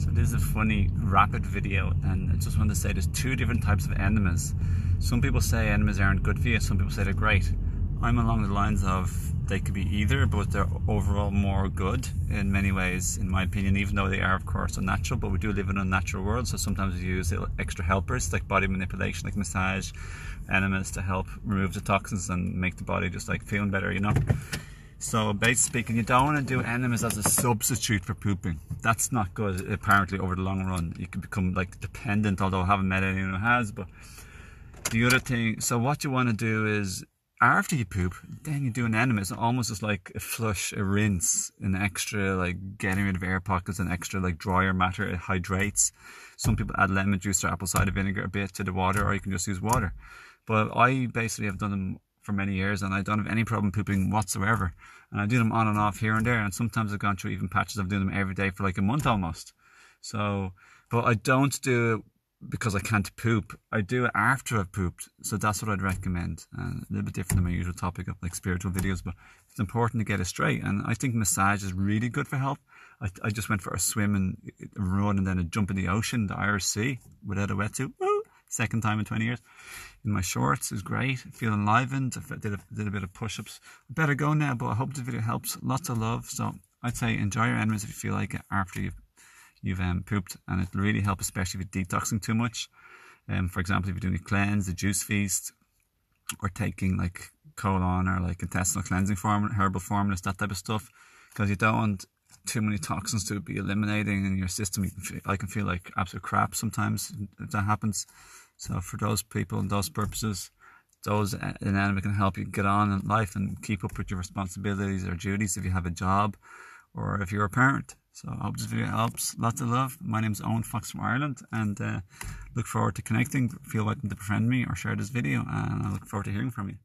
So this is a funny rapid video and I just want to say there's two different types of enemas. Some people say enemas aren't good for you, some people say they're great. I'm along the lines of they could be either, but they're overall more good in many ways, in my opinion, even though they are, of course, unnatural. But we do live in a natural world, so sometimes we use extra helpers like body manipulation, like massage, enemas to help remove the toxins and make the body just like feeling better, you know. So, basically speaking, you don't want to do enemas as a substitute for pooping. That's not good, apparently, over the long run. You can become like dependent, although I haven't met anyone who has. But the other thing, so what you want to do is after you poop, then you do an enema. It's almost just like a flush, a rinse, an extra like getting rid of air pockets, an extra like drier matter. It hydrates. Some people add lemon juice or apple cider vinegar a bit to the water, or you can just use water. But I basically have done them for many years and I don't have any problem pooping whatsoever. And I do them on and off here and there. And sometimes I've gone through even patches of doing them every day for like a month almost. So, but I don't do it because I can't poop. I do it after I've pooped. So that's what I'd recommend. And a little bit different than my usual topic of like spiritual videos, but it's important to get it straight. And I think massage is really good for health. I, I just went for a swim and a run and then a jump in the ocean, the Irish Sea, without a wetsuit. Woo! Second time in 20 years. In my shorts, was great. I feel enlivened. I did a, did a bit of push ups. Better go now, but I hope the video helps. Lots of love. So I'd say enjoy your enemas if you feel like it after you've you've um, pooped, and it'll really help, especially if you're detoxing too much. Um, for example, if you're doing a cleanse, a juice feast, or taking like colon or like intestinal cleansing formula, herbal formulas, that type of stuff, because you don't want too many toxins to be eliminating in your system. You can feel, I can feel like absolute crap sometimes if that happens. So for those people and those purposes, those an can help you get on in life and keep up with your responsibilities or duties if you have a job or if you're a parent. So I hope this video helps. Lots of love. My name is Owen Fox from Ireland and uh, look forward to connecting. Feel welcome to befriend me or share this video and I look forward to hearing from you.